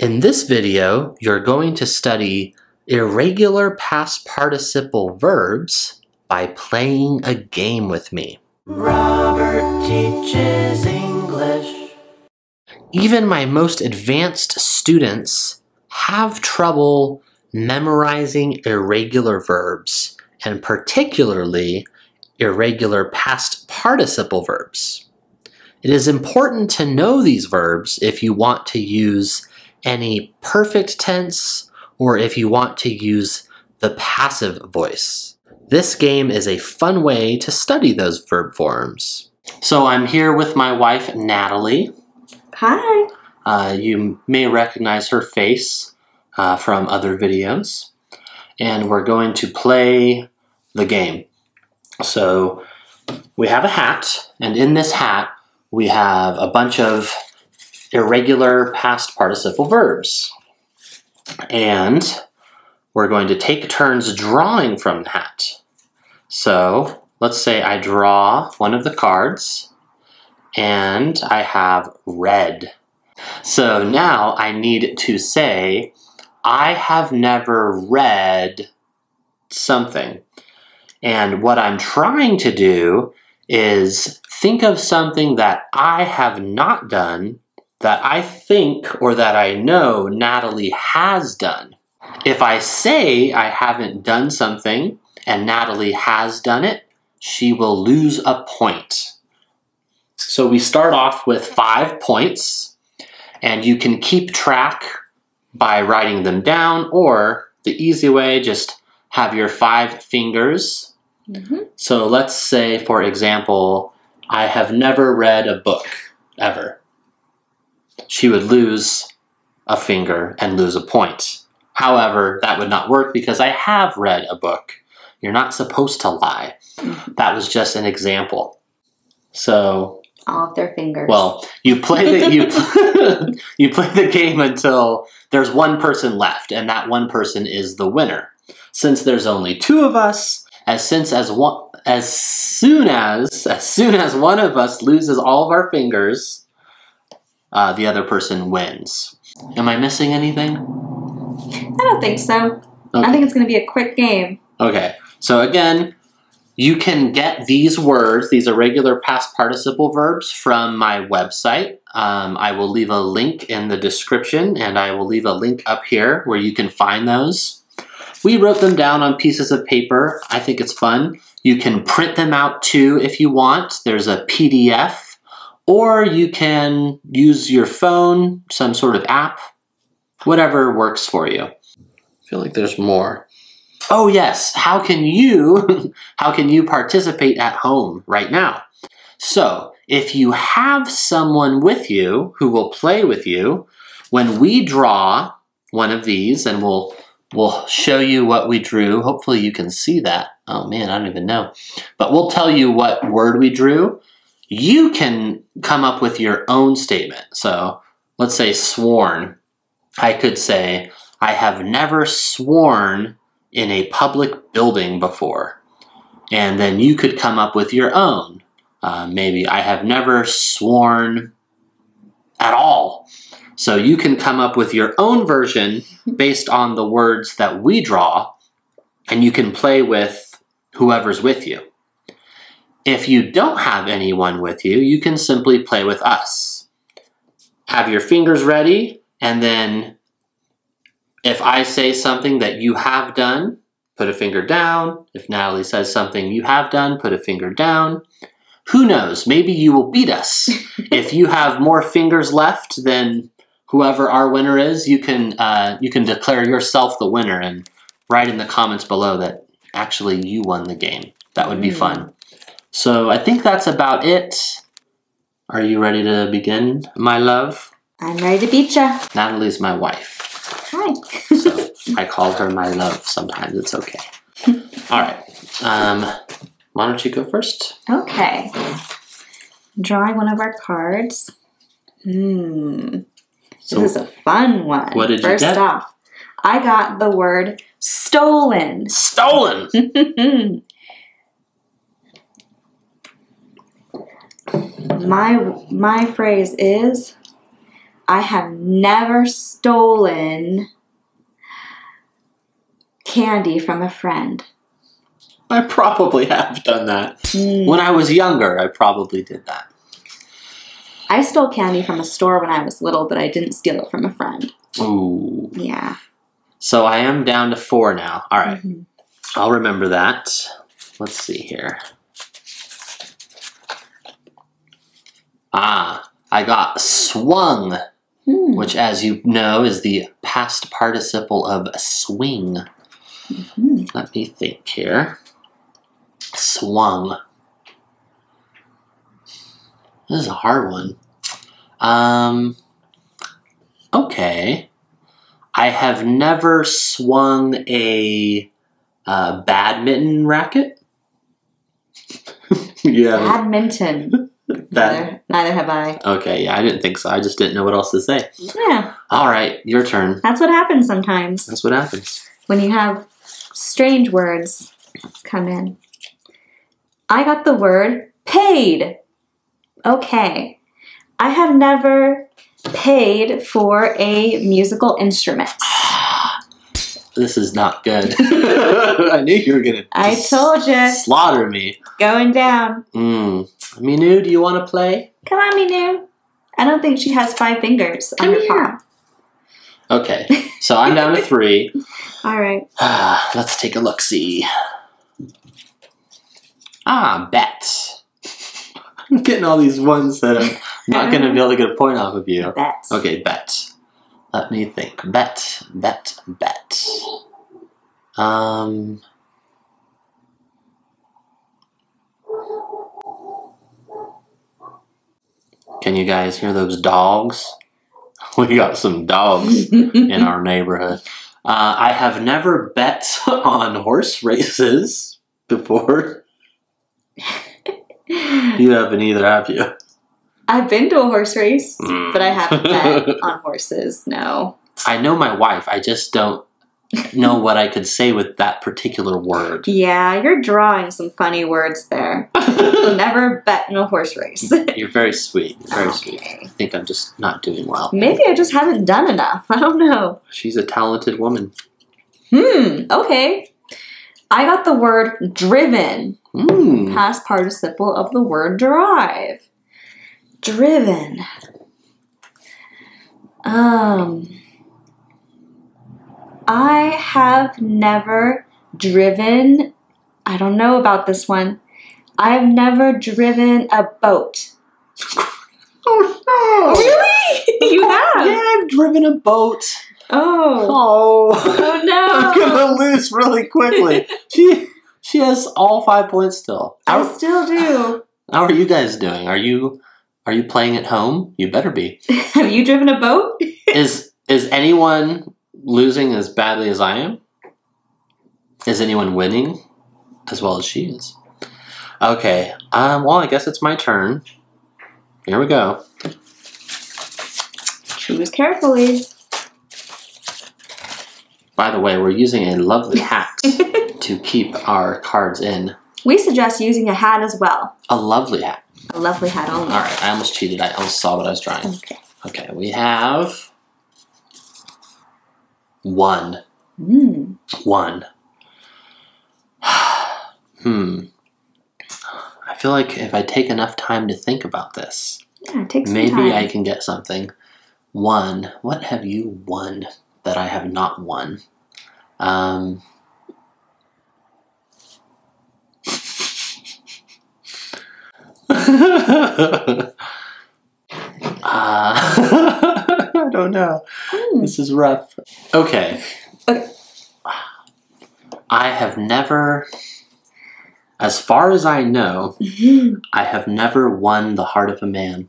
In this video, you're going to study irregular past participle verbs by playing a game with me. Robert teaches English. Even my most advanced students have trouble memorizing irregular verbs, and particularly irregular past participle verbs. It is important to know these verbs if you want to use any perfect tense or if you want to use the passive voice. This game is a fun way to study those verb forms. So I'm here with my wife, Natalie. Hi. Uh, you may recognize her face uh, from other videos. And we're going to play the game. So we have a hat, and in this hat, we have a bunch of irregular past participle verbs. And we're going to take turns drawing from that. So let's say I draw one of the cards and I have red. So now I need to say, I have never read something. And what I'm trying to do is think of something that I have not done that I think or that I know Natalie has done. If I say I haven't done something and Natalie has done it, she will lose a point. So we start off with five points, and you can keep track by writing them down, or the easy way, just have your five fingers. Mm-hmm. So let's say, for example, I have never read a book ever. She would lose a finger and lose a point. However, that would not work because I have read a book. You're not supposed to lie. That was just an example. So, All of their fingers. well, you play the you you play the game until there's one person left, and that one person is the winner. Since there's only two of us, as since as one as soon as as soon as one of us loses all of our fingers, uh, the other person wins. Am I missing anything? I don't think so. Okay. I think it's going to be a quick game. Okay, so again, you can get these words, these irregular past participle verbs, from my website. Um, I will leave a link in the description, and I will leave a link up here where you can find those. We wrote them down on pieces of paper. I think it's fun. You can print them out too if you want. There's a PDF, or you can use your phone, some sort of app, whatever works for you. I feel like there's more. Oh yes, how can you how can you participate at home right now? So, if you have someone with you who will play with you, when we draw one of these and we'll we'll show you what we drew. Hopefully you can see that. Oh man, I don't even know. But we'll tell you what word we drew. You can come up with your own statement. So, let's say sworn. I could say I have never sworn in a public building before. And then you could come up with your own. Uh, maybe I have never sworn at all. So you can come up with your own version based on the words that we draw, and you can play with whoever's with you. If you don't have anyone with you, you can simply play with us. Have your fingers ready, and then if I say something that you have done, put a finger down. If Natalie says something you have done, put a finger down. Who knows? Maybe you will beat us. if you have more fingers left than whoever our winner is, you can uh, you can declare yourself the winner and write in the comments below that actually you won the game. That would be Mm. fun. So I think that's about it. Are you ready to begin, my love? I'm ready to beat ya. Natalie's my wife. Hi. So I call her my love sometimes. It's okay. All right. Um, why don't you go first? okay. Drawing one of our cards. Hmm. So this is a fun one. what did you First get? off, I got the word stolen. stolen. my my phrase is I have never stolen candy from a friend. I probably have done that. Mm. When I was younger, I probably did that. I stole candy from a store when I was little, but I didn't steal it from a friend. Ooh. Yeah. So I am down to four now. All right. Mhm. I'll remember that. Let's see here. Ah, I got swung, Hmm. which, as you know, is the past participle of swing. Mhm. Let me think here. Swung. This is a hard one. Um. Okay. I have never swung a uh, badminton racket. yeah. Badminton. That. Neither, neither have I. Okay. Yeah, I didn't think so. I just didn't know what else to say. Yeah, All right, your turn. that's what happens sometimes That's what happens. when you have strange words come in. I got the word paid. Okay. I have never paid for a musical instrument. This is not good. I knew you were gonna. I told you, Slaughter me. going down. Mm. Minu, do you want to play? Come on, Minu. I don't think she has five fingers on Come her here. Okay, so I'm down to three. All right. Let's take a look. See. Ah, bet. I'm getting all these ones that I'm not going to be able to get a point off of you. Bet. Okay, bet. Let me think. Bet, bet, bet. Um. Can you guys hear those dogs? We got some dogs in our neighborhood. Uh, I have never bet on horse races before. You haven't either, have you? I've been to a horse race, Mm. but I haven't bet on horses. No. I know my wife. I just don't know what I could say with that particular word. Yeah, you're drawing some funny words there. You'll Never bet in a horse race. You're very sweet. You're very sweet. I think I'm just not doing well. Maybe I just haven't done enough. I don't know. She's a talented woman. Hmm. Okay. I got the word driven. Mm. Past participle of the word drive. Driven. Um. I have never driven. I don't know about this one. I've never driven a boat. Oh no! Really? you have? Yeah, I've driven a boat. Oh. Oh. Oh no. I'm gonna lose really quickly. she she has all five points still. I How, still do. how are you guys doing? Are you are you playing at home? You better be. Have you driven a boat? Is is anyone losing as badly as I am? Is anyone winning as well as she is? Okay. Um. Well, I guess it's my turn. Here we go. Choose carefully. By the way, we're using a lovely hat to keep our cards in. We suggest using a hat as well. A lovely hat. A lovely hat only. All right. I almost cheated. I almost saw what I was drawing. Okay. Okay. We have one. Mm. One. hmm. I feel like if I take enough time to think about this, Yeah, it takes maybe time. I can get something. One. What have you won that I have not won? Um. I don't know. Hmm. This is rough. Okay. Okay. I have never, as far as I know, Mhm. I have never won the heart of a man.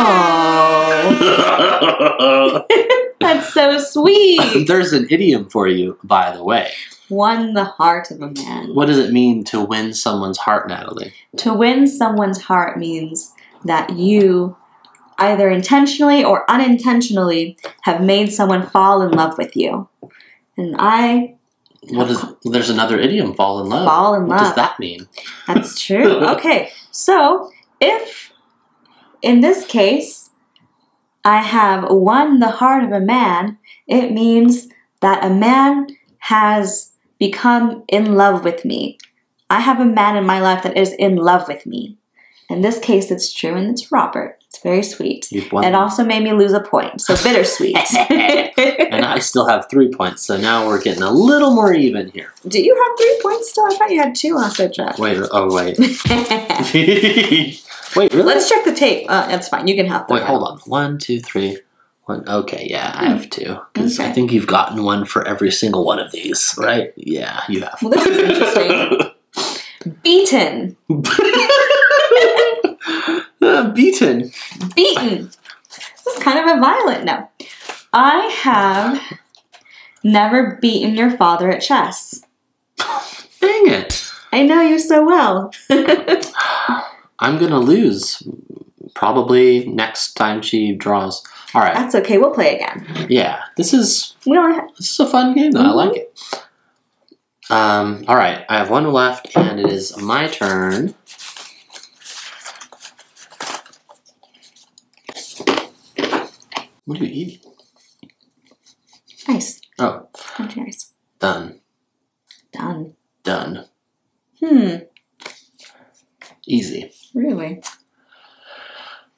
Oh, that's so sweet. There's an idiom for you, by the way. Won the heart of a man. What does it mean to win someone's heart, Natalie? To win someone's heart means that you, either intentionally or unintentionally, have made someone fall in love with you. And I, What is? There's another idiom, fall in love. Fall in love. what does that mean? that's true. Okay, so if in this case, I have won the heart of a man, it means that a man has become in love with me. I have a man in my life that is in love with me. In this case, it's true, and it's Robert. It's very sweet. You've won. It also made me lose a point, so bittersweet. and I still have three points, so now we're getting a little more even here. Do you have three points still? I thought you had two last I checked. Wait, oh wait. wait, really? Let's check the tape. Uh, that's fine. You can have the Wait, hold on. One, two, three. One. Okay, yeah, I have two. Because I think you've gotten one for every single one of these, right? Yeah, you have. Well, this is interesting. Beaten. Uh, beaten. Beaten. This is kind of a violent no. I have never beaten your father at chess. Dang it. I know you so well. I'm gonna lose. Probably next time she draws. All right. That's okay. We'll play again. Yeah, this is We have, this is a fun game though. I like it. Um. All right. I have one left, and it is my turn. What are you eating? nice. Oh, Oh, nice. done. Done. Done. Hmm. Easy. Really?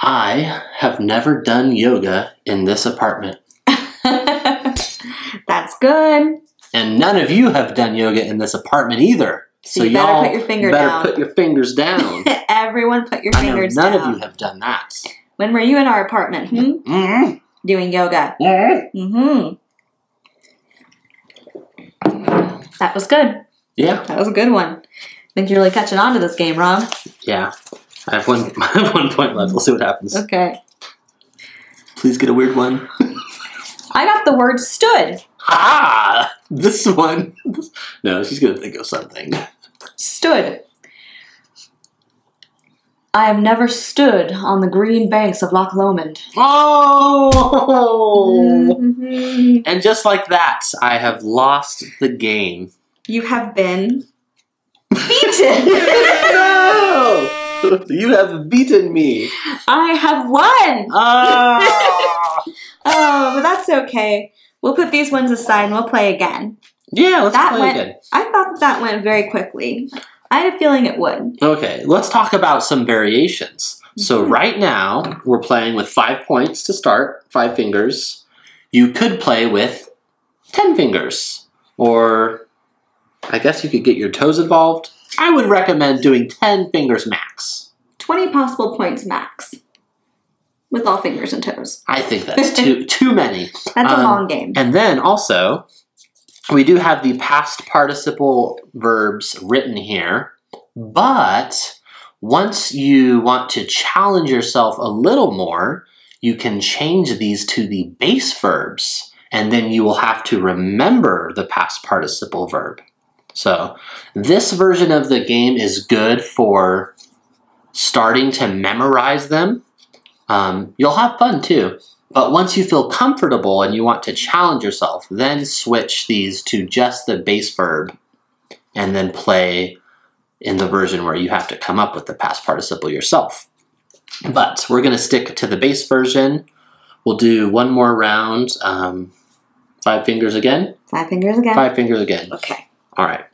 I have never done yoga in this apartment, That's good. and none of you have done yoga in this apartment either. So you better y'all put your finger better down. put your fingers down. Everyone put your I know fingers none down. None of you have done that. When were you in our apartment? Hmm? Mm-hmm. Doing yoga. Mm-hmm. That was good. Yeah, That was a good one. I think you're really catching on to this game, Rob. yeah. I have one. I have one point left. We'll see what happens. Okay. Please get a weird one. I got the word stood. Ah, this one. No, she's gonna think of something. Stood. I have never stood on the green banks of Loch Lomond. Oh! And just like that, I have lost the game. You have been beaten. no! You have beaten me. I have won. Ah! Oh, but that's okay. We'll put these ones aside and we'll play again. yeah, let's That play went- again. I thought that went very quickly. I had a feeling it would. Okay, let's talk about some variations. So Mhm. right now we're playing with five points to start, five fingers. You could play with ten fingers, or I guess you could get your toes involved. I would recommend doing ten fingers max. 20 possible points max. With all fingers and toes. I think that's too too many. That's a Um, long game. And then also, we do have the past participle verbs written here, but once you want to challenge yourself a little more, you can change these to the base verbs, and then you will have to remember the past participle verb. So, this version of the game is good for starting to memorize them. Um, you'll have fun too. But once you feel comfortable and you want to challenge yourself, then switch these to just the base verb and then play in the version where you have to come up with the past participle yourself. But we're going to stick to the base version. We'll do one more round. Um, five fingers again. Five fingers again. Five fingers again. Okay. All right.